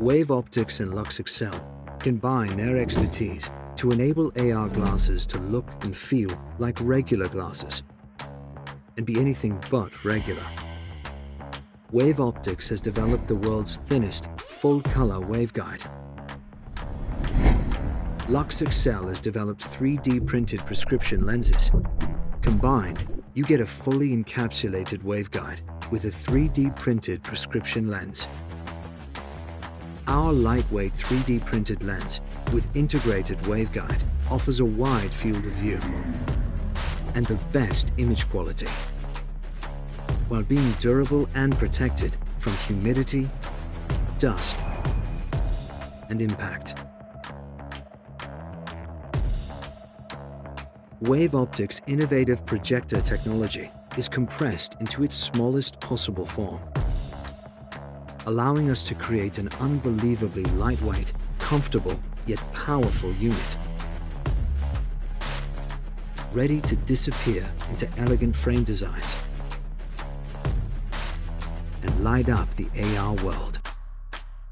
Wave Optics and LuxExcel combine their expertise to enable AR glasses to look and feel like regular glasses and be anything but regular. Wave Optics has developed the world's thinnest full-color waveguide. LuxExcel has developed 3D printed prescription lenses. Combined, you get a fully encapsulated waveguide with a 3D printed prescription lens. Our lightweight 3D printed lens with integrated waveguide offers a wide field of view and the best image quality while being durable and protected from humidity, dust, and impact. Wave Optics' innovative projector technology is compressed into its smallest possible form, allowing us to create an unbelievably lightweight, comfortable, yet powerful unit. Ready to disappear into elegant frame designs and light up the AR world.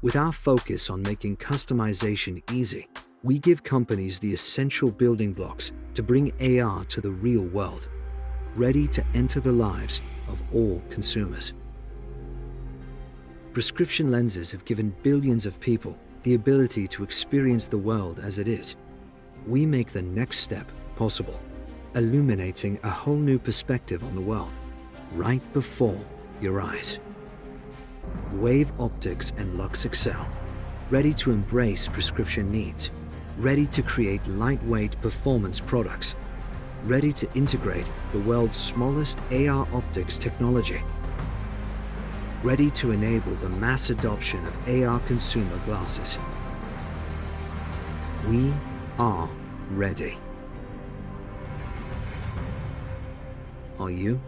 With our focus on making customization easy, we give companies the essential building blocks to bring AR to the real world, ready to enter the lives of all consumers. Prescription lenses have given billions of people the ability to experience the world as it is. We make the next step possible, illuminating a whole new perspective on the world, right before your eyes. Wave Optics and LuxExcel, ready to embrace prescription needs ready to create lightweight performance products, ready to integrate the world's smallest AR optics technology, ready to enable the mass adoption of AR consumer glasses. We are ready. Are you?